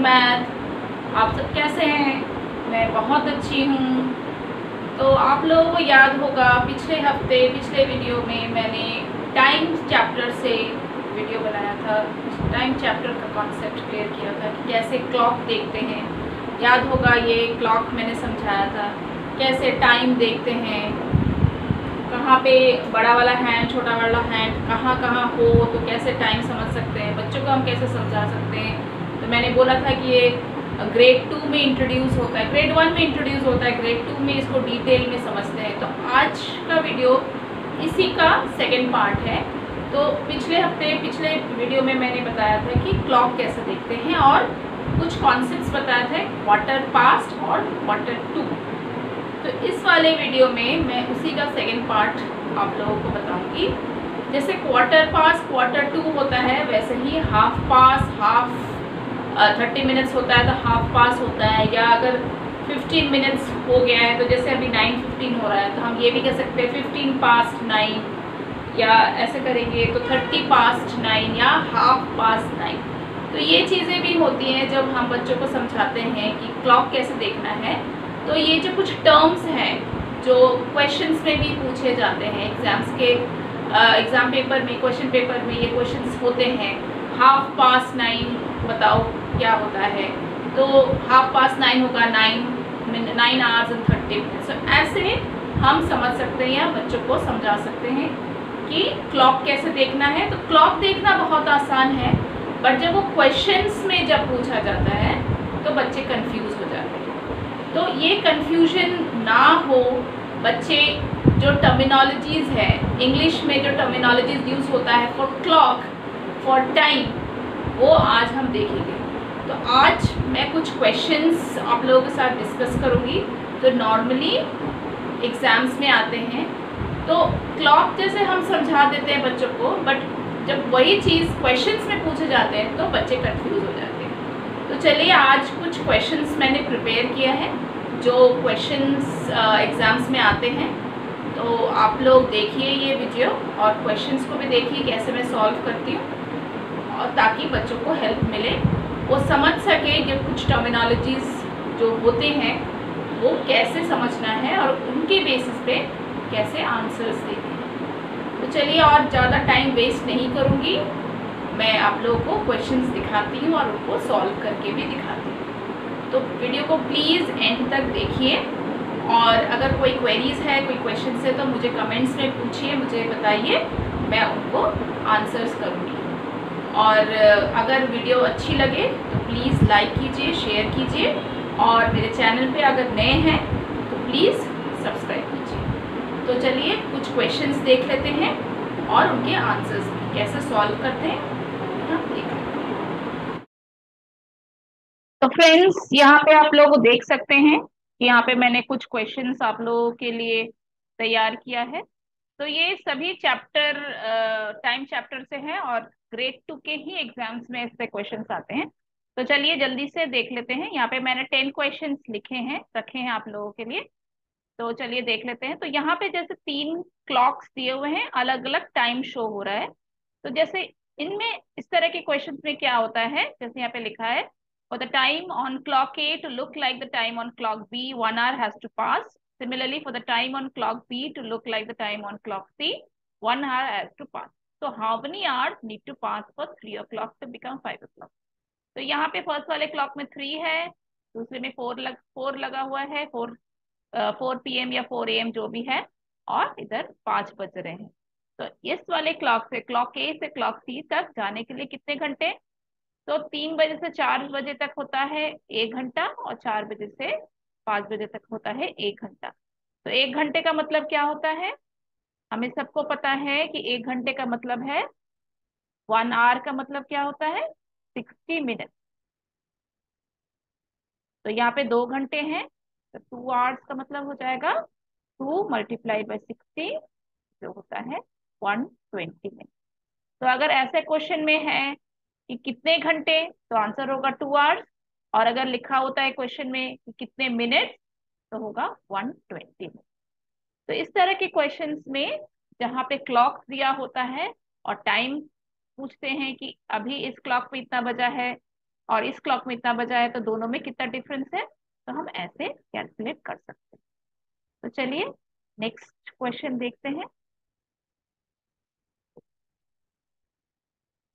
Math, आप सब कैसे हैं? मैं बहुत अच्छी हूँ। तो आप लोगों को याद होगा, पिछले हफ़्ते, पिछले वीडियो में मैंने टाइम चैप्टर से वीडियो बनाया था। टाइम चैप्टर का कॉन्सेप्ट क्लियर किया था कि कैसे क्लॉक देखते हैं। याद होगा ये क्लॉक मैंने समझाया था, कैसे टाइम देखते हैं। कहाँ पे बड़ा वाला हैंड छोटा वाला हैंड कहाँ कहाँ हो तो कैसे टाइम समझ सकते हैं, बच्चों को हम कैसे समझा सकते हैं। तो मैंने बोला था कि ये ग्रेड टू में इंट्रोड्यूस होता है। ग्रेड वन में इंट्रोड्यूस होता है। ग्रेड टू में इसको डिटेल में समझते हैं। तो आज का वीडियो इसी का सेकेंड पार्ट है। तो पिछले हफ़्ते, पिछले वीडियो में मैंने बताया था कि क्लॉक कैसे देखते हैं और कुछ कॉन्सेप्ट्स बताए थे वाटर पास्ट और वाटर टू तो इस वाले वीडियो में मैं उसी का सेकेंड पार्ट आप लोगों को बताऊँगी। जैसे क्वार्टर पास क्वार्टर टू होता है, वैसे ही half past half thirty minutes होता है तो हाफ़ पास होता है या अगर फिफ्टीन मिनट्स हो गया है तो जैसे अभी नाइन फिफ्टीन हो रहा है तो हम ये भी कह सकते हैं फिफ्टीन पास्ट नाइन या ऐसे करेंगे तो थर्टी पास्ट नाइन या हाफ़ पास्ट नाइन तो ये चीज़ें भी होती हैं जब हम बच्चों को समझाते हैं कि क्लॉक कैसे देखना है। तो ये जो कुछ टर्म्स हैं, जो क्वेश्चंस में भी पूछे जाते हैं एग्ज़ाम्स के एग्ज़ाम पेपर में क्वेश्चन पेपर में ये क्वेश्चंस होते हैं। हाफ़ पास नाइन बताओ क्या होता है? तो हाफ़ पास नाइन होगा nine nine hours and thirty minutes ऐसे हम समझ सकते हैं या बच्चों को समझा सकते हैं कि क्लॉक कैसे देखना है। तो क्लॉक देखना बहुत आसान है बट जब वो क्वेश्चंस में जब पूछा जाता है तो बच्चे कंफ्यूज हो जाते हैं। तो ये कंफ्यूजन ना हो, बच्चे जो टर्मिनोलॉजीज़ है इंग्लिश में जो टर्मिनोलॉजीज यूज़ होता है फॉर क्लॉक फॉर टाइम वो आज हम देखेंगे। तो आज मैं कुछ क्वेश्चंस आप लोगों के साथ डिस्कस करूँगी। जो नॉर्मली एग्ज़ाम्स में आते हैं। तो क्लॉक जैसे हम समझा देते हैं बच्चों को बट जब वही चीज़ क्वेश्चंस में पूछे जाते हैं तो बच्चे कंफ्यूज हो जाते हैं। तो चलिए आज कुछ क्वेश्चंस मैंने प्रिपेयर किया है, जो क्वेश्चंस एग्ज़ाम्स में आते हैं। तो आप लोग देखिए ये वीडियो और क्वेश्चंस को भी देखिए, कैसे मैं सॉल्व करती हूँ, और ताकि बच्चों को हेल्प मिले। वो समझ सके कि कुछ टर्मिनोलॉजीज़ जो होते हैं, वो कैसे समझना है और उनके बेसिस पे कैसे आंसर्स देते हैं। तो चलिए और ज़्यादा टाइम वेस्ट नहीं करूँगी। मैं आप लोगों को क्वेश्चंस दिखाती हूँ और उनको सॉल्व करके भी दिखाती हूँ। तो वीडियो को प्लीज़ एंड तक देखिए और अगर कोई क्वेरीज़ है, कोई क्वेश्चन है तो मुझे कमेंट्स में पूछिए, मुझे बताइए, मैं उनको आंसर्स करूँगी। और अगर वीडियो अच्छी लगे तो प्लीज़ लाइक कीजिए, शेयर कीजिए और मेरे चैनल पे अगर नए हैं तो प्लीज़ सब्सक्राइब कीजिए। तो चलिए, कुछ क्वेश्चंस देख लेते हैं और उनके आंसर्स कैसे सॉल्व करते हैं तो फ्रेंड्स यहाँ पे आप लोग देख सकते हैं यहाँ पे मैंने कुछ क्वेश्चंस आप लोगों के लिए तैयार किया है। तो ये सभी चैप्टर टाइम चैप्टर से हैं और ग्रेड टू के ही एग्ज़ाम्स में इससे क्वेश्चन आते हैं। तो चलिए जल्दी से देख लेते हैं। यहाँ पे मैंने टेन क्वेश्चन लिखे हैं रखे हैं आप लोगों के लिए। तो चलिए देख लेते हैं। तो यहाँ पे जैसे तीन क्लॉक्स दिए हुए हैं अलग अलग टाइम शो हो रहा है। तो जैसे इनमें इस तरह के क्वेश्चन में क्या होता है जैसे यहाँ पे लिखा है for the time on clock A to look like the time on clock B, one hour has. Similarly, for the time on clock B to look like the time on clock C, one hour has to pass. So how many hours need to pass for three o'clock to become five o'clock? तो यहाँ पे first वाले clock में three है दूसरे में four लग four लगा हुआ है फोर फोर पी एम या फोर ए एम जो भी है और इधर पाँच बज रहे हैं तो इस वाले क्लॉक से क्लॉक ए से क्लॉक सी तक जाने के लिए कितने घंटे तो तीन बजे से चार बजे तक होता है एक घंटा और चार बजे से पाँच बजे तक होता है, एक घंटा। तो एक घंटे का मतलब क्या होता है? हमें सबको पता है कि एक घंटे का मतलब है वन आवर का मतलब क्या होता है? सिक्सटी मिनट तो यहाँ पे दो घंटे हैं तो टू आवर्स का मतलब हो जाएगा टू मल्टीप्लाई बाई सिक्सटी जो होता है वन ट्वेंटी मिनट तो अगर ऐसे क्वेश्चन में है कि कितने घंटे तो आंसर होगा टू आवर्स और अगर लिखा होता है क्वेश्चन में कितने मिनट तो होगा वन ट्वेंटी मिनट तो इस तरह के क्वेश्चंस में जहाँ पे क्लॉक दिया होता है और टाइम पूछते हैं कि अभी इस क्लॉक में इतना बजा है और इस क्लॉक में इतना बजा है तो दोनों में कितना डिफरेंस है? तो हम ऐसे कैलकुलेट कर सकते हैं। तो चलिए नेक्स्ट क्वेश्चन देखते हैं।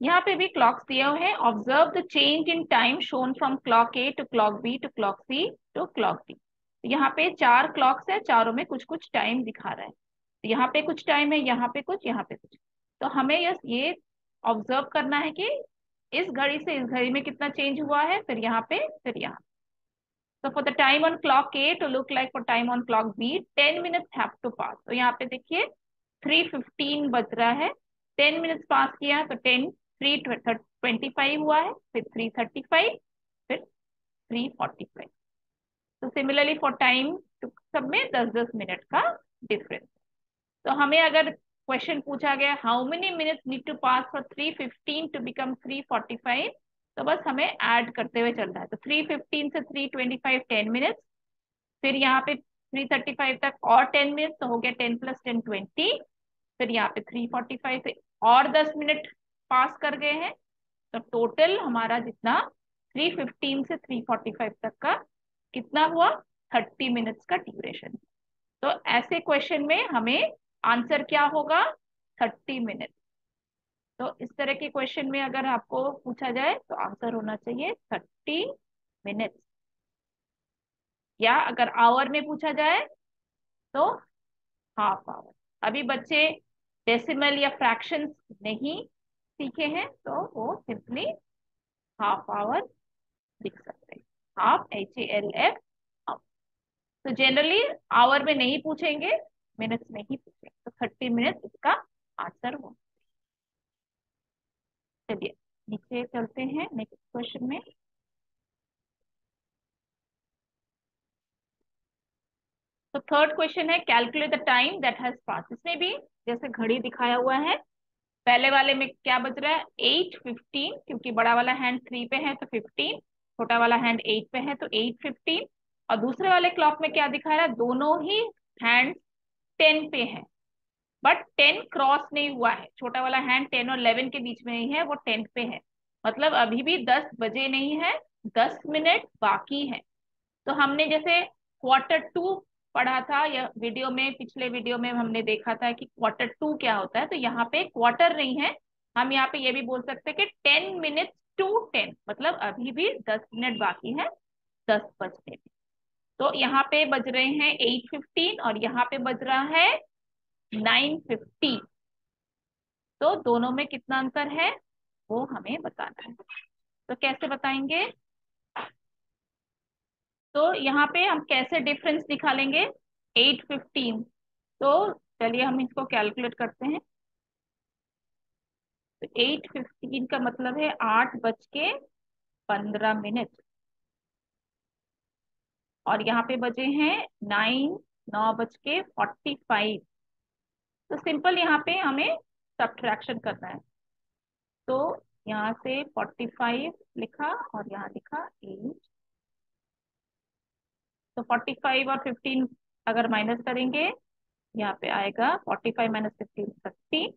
यहाँ पे भी क्लॉक्स दिए हुए हैं। Observe the change in time shown from clock A to clock B to clock C to clock D यहाँ पे चार क्लॉक्स है, चारों में कुछ कुछ टाइम दिखा रहा है। यहाँ पे कुछ टाइम है, यहाँ पे कुछ, यहाँ पे कुछ। तो हमें ये ऑब्ज़र्व करना है कि इस घड़ी से इस घड़ी में कितना चेंज हुआ है, फिर यहाँ पे, फिर यहाँ। तो for the time on clock A to look like for time on clock B ten minutes have to pass तो यहाँ पे देखिए थ्री फिफ्टीन बज रहा है। टेन मिनट्स पास किया तो टेन थ्री ट्वेंटी फाइव हुआ है, फिर थ्री थर्टी फाइव फिर थ्री फोर्टी फाइव तो सिमिलरली फॉर टाइम सब में दस दस मिनट का डिफरेंस तो हमें अगर क्वेश्चन पूछा गया how many minutes need to pass for three fifteen to become three forty five तो बस हमें ऐड करते हुए चल रहा है. तो थ्री फिफ्टीन से three twenty five ten minutes फिर यहाँ पे थ्री थर्टी फाइव तक और टेन मिनट्स तो हो गया टेन प्लस टेन ट्वेंटी फिर यहाँ पे थ्री फोर्टी फाइव से और दस मिनट पास कर गए हैं तो टोटल हमारा जितना 315 से 345 तक का कितना हुआ? 30 मिनट्स का ड्यूरेशन तो ऐसे क्वेश्चन में हमें आंसर क्या होगा? 30 मिनट तो इस तरह के क्वेश्चन में अगर आपको पूछा जाए तो आंसर होना चाहिए 30 मिनट्स या अगर आवर में पूछा जाए तो हाफ़ आवर अभी बच्चे डेसिमल या फ्रैक्शंस नहीं सीखे हैं तो वो सिंपली हाफ़ आवर लिख सकते हैं। हाफ़ एच एल एफ़ तो जनरली आवर में नहीं पूछेंगे मिनट्स में ही पूछेंगे। तो थर्टी मिनट इसका आंसर हो चलिए, नीचे चलते हैं नेक्स्ट क्वेश्चन में। तो थर्ड क्वेश्चन है calculate the time that has pass इसमें भी जैसे घड़ी दिखाया हुआ है पहले वाले में क्या बच रहा है? एट फिफ्टीन क्योंकि बड़ा वाला हैंड थ्री पे है तो फिफ्टीन छोटा वाला हैंड एट पे है तो एट फिफ्टीन और दूसरे वाले क्लॉक में क्या दिखा रहा है? दोनों ही हैंड टेन पे है। बट टेन क्रॉस नहीं हुआ है। छोटा वाला हैंड टेन और इलेवन के बीच में नहीं है, वो टेन पे है। मतलब अभी भी दस बजे नहीं है, दस मिनट बाकी है। तो हमने जैसे क्वार्टर टू पढ़ा था, या वीडियो में, पिछले वीडियो में हमने देखा था कि क्वार्टर टू क्या होता है तो यहाँ पे क्वार्टर नहीं है। हम यहाँ पे ये भी बोल सकते हैं कि टेन मिनट टू टेन मतलब अभी भी दस मिनट बाकी है, दस बजने में। तो यहाँ पे बज रहे हैं एट फिफ्टीन और यहाँ पे बज रहा है नाइन फिफ्टी तो दोनों में कितना अंतर है, वो हमें बताना है। तो कैसे बताएँगे? तो यहाँ पे हम कैसे डिफरेंस निकालेंगे एट फिफ्टीन तो चलिए हम इसको कैलकुलेट करते हैं। तो एट फिफ्टीन का मतलब है आठ बज के पंद्रह मिनट। और यहाँ पे बजे हैं नाइन नौ बज के फोर्टी फाइव तो सिंपल यहाँ पे हमें सब्ट्रैक्शन करना है। तो यहाँ से फोर्टी फाइव लिखा और यहाँ लिखा एट तो फोर्टी फाइव और फिफ्टीन अगर माइनस करेंगे, यहाँ पे आएगा forty five minus fifteen thirty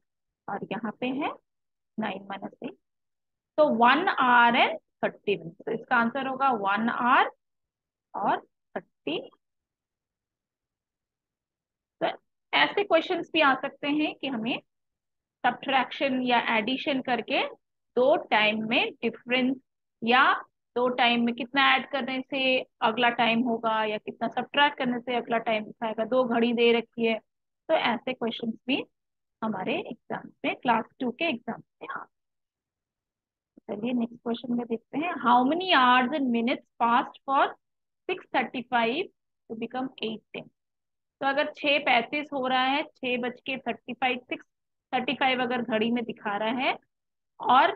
और यहाँ पे है नाइन माइनस एट तो one hour and thirty minute तो इसका आंसर होगा वन आवर और थर्टी तो ऐसे क्वेश्चंस भी आ सकते हैं कि हमें सब्ट्रैक्शन या एडिशन करके दो टाइम में डिफरेंस या दो टाइम में कितना ऐड करने से अगला टाइम होगा या कितना सब्ट्रैक्ट करने से अगला टाइम दिखाएगा? दो घड़ी दे रखी है। तो ऐसे क्वेश्चन भी हमारे एग्ज़ाम में क्लास टू के एग्ज़ाम में आ चलिए नेक्स्ट क्वेश्चन में देखते हैं। How many hours and minutes past for six thirty five to become eight ten तो अगर छः पैंतीस हो रहा है छः बज के thirty five six thirty five अगर घड़ी में दिखा रहा है, और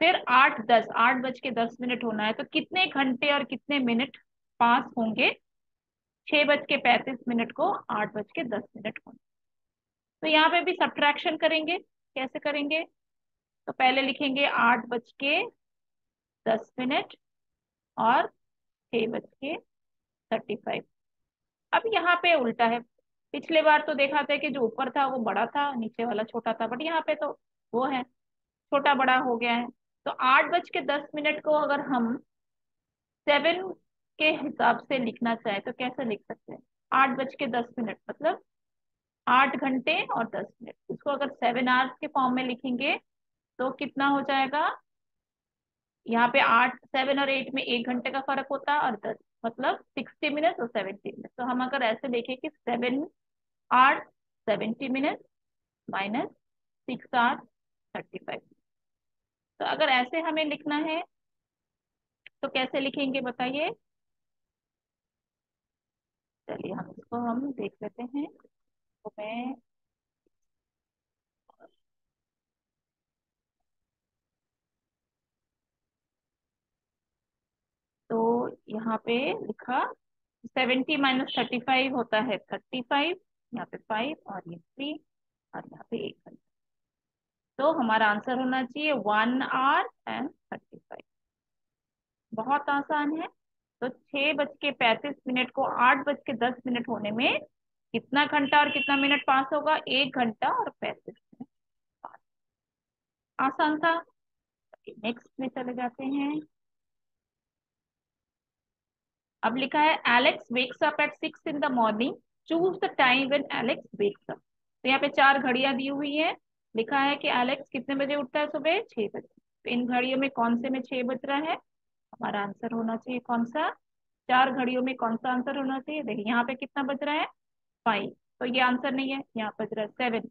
फिर आठ दस, आठ बज के दस मिनट होना है तो कितने घंटे और कितने मिनट पास होंगे? छह बज के पैंतीस मिनट को आठ बज के दस मिनट होंगे तो यहाँ पे भी सब्ट्रैक्शन करेंगे। कैसे करेंगे? तो पहले लिखेंगे आठ बज के दस मिनट और छह बज के थर्टी फाइव अब यहाँ पे उल्टा है। पिछले बार तो देखा था कि जो ऊपर था वो बड़ा था, नीचे वाला छोटा था बट यहाँ पे तो वो है, छोटा बड़ा हो गया है। तो आठ बज के दस मिनट को अगर हम सेवन के हिसाब से लिखना चाहे तो कैसे लिख सकते हैं? आठ बज के दस मिनट मतलब आठ घंटे और दस मिनट। इसको अगर सेवन आवर्स के फॉर्म में लिखेंगे तो कितना हो जाएगा? यहाँ पे आठ, सेवन और एट में एक घंटे का फ़र्क होता है और दस मतलब सिक्सटी मिनट और सेवेंटी मिनट तो हम अगर ऐसे देखें कि सेवन आठ सेवेंटी मिनट माइनस सिक्स आठ थर्टी फाइव। तो अगर ऐसे हमें लिखना है तो कैसे लिखेंगे बताइए? चलिए हम इसको हम देख लेते हैं। तो मैं तो यहाँ पे लिखा, सेवेंटी माइनस थर्टी फाइव होता है थर्टी फाइव, यहाँ पे फाइव और ये थ्री और यहाँ पे एक घंटा तो हमारा आंसर होना चाहिए one hour and thirty five. बहुत आसान है। तो छह बज के पैंतीस मिनट को आठ बज के दस मिनट होने में कितना घंटा और कितना मिनट पास होगा? एक घंटा और पैंतीस मिनट पास। आसान था। नेक्स्ट में चले जाते हैं। अब लिखा है Alex wakes up at six in the morning choose the time when Alex wakes up तो यहाँ पे चार घड़ियाँ दी हुई है। लिखा है कि एलेक्स कितने बजे उठता है सुबह? छह बजे। तो इन घड़ियों में कौन से में छह बज रहा है? हमारा आंसर होना चाहिए कौन सा? चार घड़ियों में कौन सा आंसर होना चाहिए? देखिए, यहाँ पे कितना बज रहा है? फाइव तो ये आंसर नहीं है। यहाँ बज रहा है सेवन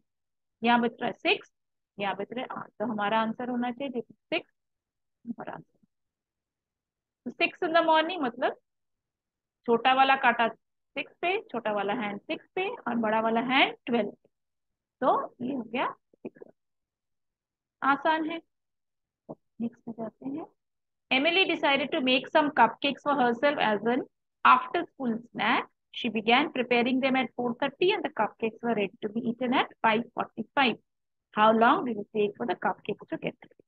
यहाँ बज रहा है सिक्स यहाँ बज रहा है आठ। तो हमारा आंसर होना चाहिए सिक्स हमारा answer six in the morning मतलब छोटा वाला काटा सिक्स पे, छोटा वाला हैंड सिक्स पे और बड़ा वाला हैंड ट्वेल्व पे। तो ये हो गया आसान है नेक्स्ट में जाते हैं Emily decided to make some cupcakes for herself as an after-school snack. She began preparing them at 4.30 and the cupcakes were ready to be eaten at 5.45. How long did it take for the cupcakes to get ready?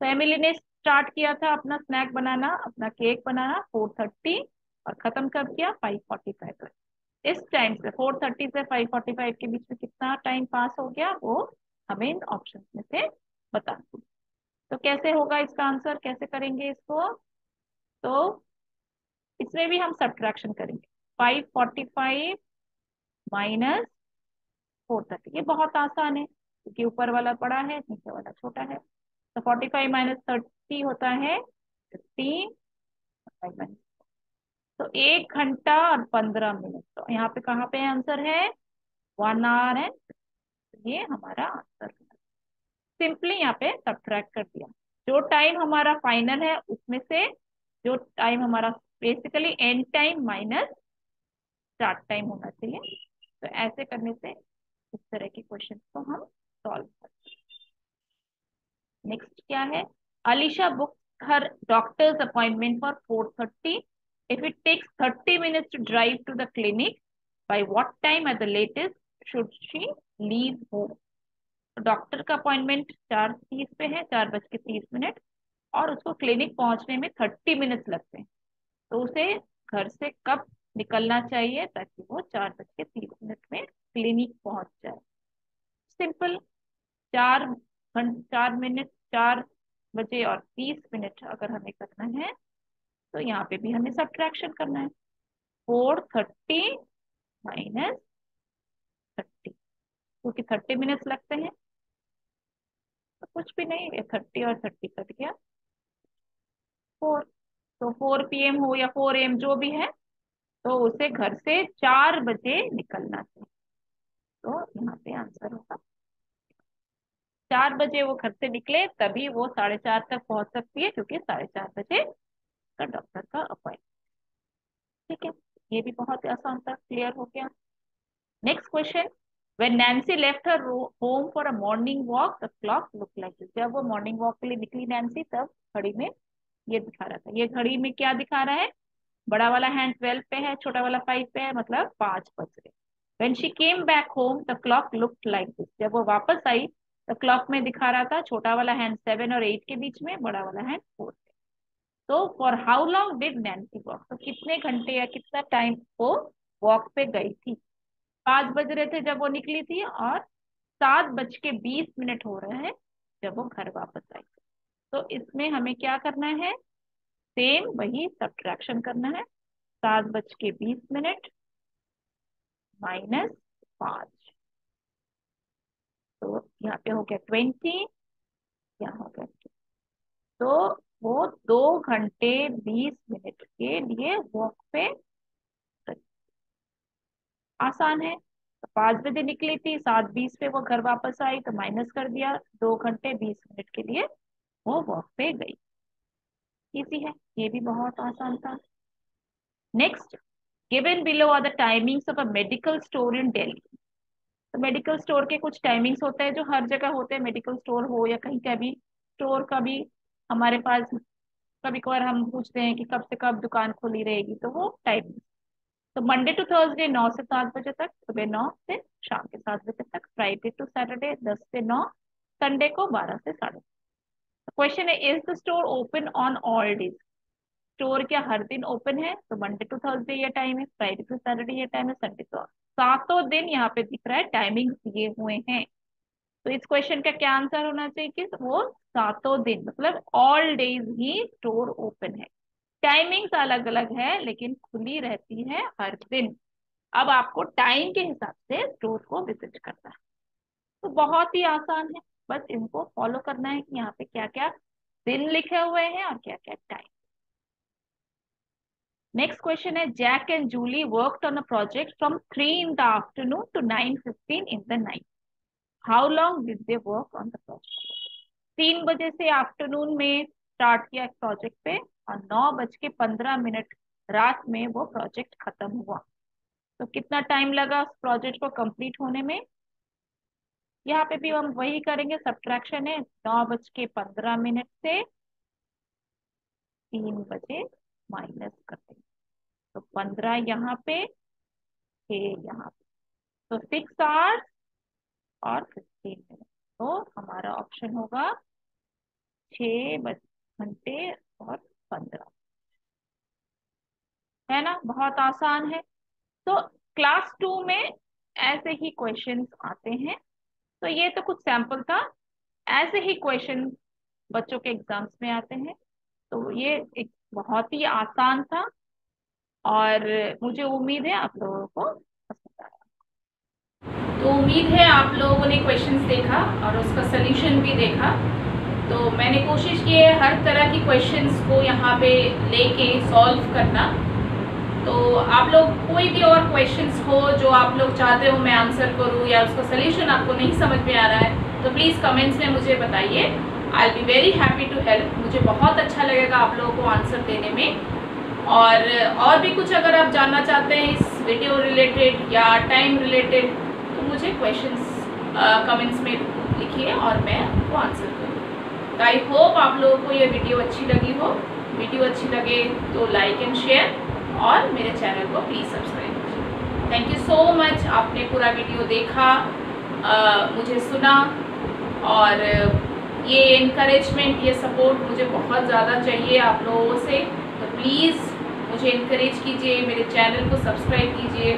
तो Emily ने start किया था अपना snack बनाना अपना cake बनाना 4.30 और खत्म कर दिया 5.45 पर इस टाइम से 4.30 से 5.45 के बीच में कितना टाइम पास हो गया वो हमें इन ऑप्शन में से बता दूँ। तो कैसे होगा इसका आंसर कैसे करेंगे इसको? तो इसमें भी हम सब्ट्रैक्शन करेंगे। Five forty five minus four thirty ये बहुत आसान है, क्योंकि ऊपर वाला बड़ा है, नीचे वाला छोटा है। तो फोर्टी फाइव माइनस थर्टी होता है फिफ्टीन तो एक घंटा और पंद्रह मिनट। तो यहाँ पे कहाँ पे आंसर है? वन आवर है ये हमारा आंसर सिंपली यहाँ पे सब्ट्रैक्ट कर दिया। जो टाइम हमारा फाइनल है, उसमें से जो टाइम हमारा basically end time minus start time होना चाहिए। तो ऐसे करने से इस तरह के क्वेश्चन को हम सॉल्व करते हैं। नेक्स्ट क्या है? Alisha book her doctor's appointment for four thirty if it takes thirty minutes to drive to the clinic by what time at the latest should she leave home doctor का appointment चार तीस पे है, चार बज के तीस मिनट और उसको क्लिनिक पहुँचने में थर्टी मिनट्स लगते हैं। तो उसे घर से कब निकलना चाहिए ताकि वो चार बज के तीस मिनट में क्लिनिक पहुँच जाए? सिंपल चार घंटे चार मिनट चार बजे और तीस मिनट अगर हमें करना है तो यहाँ पे भी हमें सब्ट्रैक्शन करना है। Four thirty minus thirty. क्योंकि थर्टी मिनट्स लगते हैं। तो कुछ भी नहीं थर्टी और थर्टी कट गया। फोर तो फोर पीएम हो या फोर एम जो भी है तो उसे घर से चार बजे निकलना चाहिए तो यहाँ पे आंसर होगा। चार बजे वो घर से निकले, तभी वो साढ़े चार तक पहुँच सकती है, क्योंकि साढ़े चार बजे का डॉक्टर का अपॉइंटमेंट ठीक है, ये भी बहुत आसान था क्लियर हो गया। Next question When Nancy left her home for a morning walk, the clock looked like this. जब वो मॉर्निंग वॉक के लिए निकली नैन्सी तब घड़ी में ये दिखा रहा था। ये घड़ी में क्या दिखा रहा है? बड़ा वाला हैंड ट्वेल्व पे है छोटा वाला फाइव पे है मतलब पाँच बज रहे। When she came back home the clock look like this जब वो वापस आई तो क्लॉक में दिखा रहा था छोटा वाला हैंड सेवन और एट के बीच में बड़ा वाला हैंड फोर तो for how long did Nancy walk तो कितने घंटे या कितना टाइम वो वॉक पे गई थी? पाँच बज रहे थे जब वो निकली थी और सात बज के बीस मिनट हो रहे हैं जब वो घर वापस आई। तो इसमें हमें क्या करना है? सेम वही सब्ट्रैक्शन करना है। सात बज के बीस मिनट माइनस पाँच। तो यहाँ पे हो गया ट्वेंटी यहाँ हो गया तो वो दो घंटे बीस मिनट के लिए वॉक पे आसान है। तो पाँच बजे निकली थी, सात बीस पे वो घर वापस आई तो माइनस कर दिया, दो घंटे बीस मिनट के लिए वो वॉक पे गई। इजी है, ये भी बहुत आसान था। Next given below are the timings of a medical store in Delhi तो मेडिकल स्टोर के कुछ टाइमिंग्स होते हैं जो हर जगह होते हैं मेडिकल स्टोर हो या कहीं का भी स्टोर का भी हमारे पास कभी कभार हम पूछते हैं कि कब से कब दुकान खुली रहेगी तो वो टाइमिंग तो मंडे टू थर्सडे नौ से सात बजे तक, सुबह नौ से शाम के सात बजे तक फ्राइडे टू सैटरडे दस से नौ संडे को बारह से साढ़े क्वेश्चन है is the store open on all days store क्या हर दिन ओपन है? तो मंडे टू थर्सडे ये टाइम है फ्राइडे टू सैटरडे ये टाइम है संडे तो सातों दिन यहाँ पे दिख रहा है टाइमिंग दिए हुए हैं। तो इस क्वेश्चन का क्या आंसर होना चाहिए कि वो सातों दिन मतलब ऑल डेज़ ही स्टोर ओपन है। टाइमिंग्स अलग अलग है, लेकिन खुली रहती है हर दिन। अब आपको टाइम के हिसाब से स्टोर को विज़िट करना है। तो बहुत ही आसान है। बस इनको फॉलो करना है कि यहाँ पे क्या क्या दिन लिखे हुए हैं और क्या क्या टाइम नेक्स्ट क्वेश्चन है Jack and Julie worked on a project from three in the afternoon to nine fifteen in the night how long did they work on the project तीन बजे से आफ्टरनून में स्टार्ट किया project पे। और नौ बज के पंद्रह मिनट रात में वो प्रोजेक्ट खत्म हुआ। तो कितना टाइम लगा उस प्रोजेक्ट को कंप्लीट होने में? यहाँ पे भी हम वही करेंगे सब्ट्रैक्शन है, नौ बज के पंद्रह मिनट से तीन बजे माइनस कर देंगे। तो पंद्रह यहाँ पे छ यहाँ पे। तो सिक्स आवर्स और फिफ्टीन मिनट तो हमारा ऑप्शन होगा छ घंटे और पंद्रह। है ना? बहुत आसान है। तो क्लास टू में ऐसे ही क्वेश्चंस आते हैं। तो ये तो कुछ सैंपल था। ऐसे ही क्वेश्चन बच्चों के एग्ज़ाम्स में आते हैं। तो ये एक बहुत ही आसान था और मुझे उम्मीद है आप लोगों को पसंद आया। तो उम्मीद है आप लोगों ने क्वेश्चंस देखा और उसका सोल्यूशन भी देखा। तो मैंने कोशिश की है हर तरह की क्वेश्चंस को यहाँ पे लेके सॉल्व करना। तो आप लोग कोई भी और क्वेश्चंस हो जो आप लोग चाहते हो मैं आंसर करूँ या उसका सोल्यूशन आपको नहीं समझ में आ रहा है तो प्लीज़ कमेंट्स में मुझे बताइए। I be very happy to help मुझे बहुत अच्छा लगेगा आप लोगों को आंसर देने में। और और भी कुछ अगर आप जानना चाहते हैं इस वीडियो रिलेटेड या टाइम रिलेटेड तो मुझे क्वेश्चंस कमेंट्स में लिखिए और मैं आपको आंसर करूँ। तो आई होप आप लोगों को ये वीडियो अच्छी लगी हो। वीडियो अच्छी लगे तो लाइक एंड शेयर और मेरे चैनल को प्लीज़ सब्सक्राइब कीजिए। थैंक यू सो मच आपने पूरा वीडियो देखा आ, मुझे सुना और ये इनक्रेजमेंट ये सपोर्ट मुझे बहुत ज़्यादा चाहिए आप लोगों से। तो प्लीज़ मुझे इनक्रेज कीजिए मेरे चैनल को सब्सक्राइब कीजिए।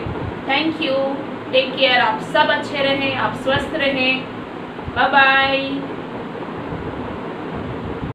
थैंक यू टेक केयर आप सब अच्छे रहें आप स्वस्थ रहें। Bye bye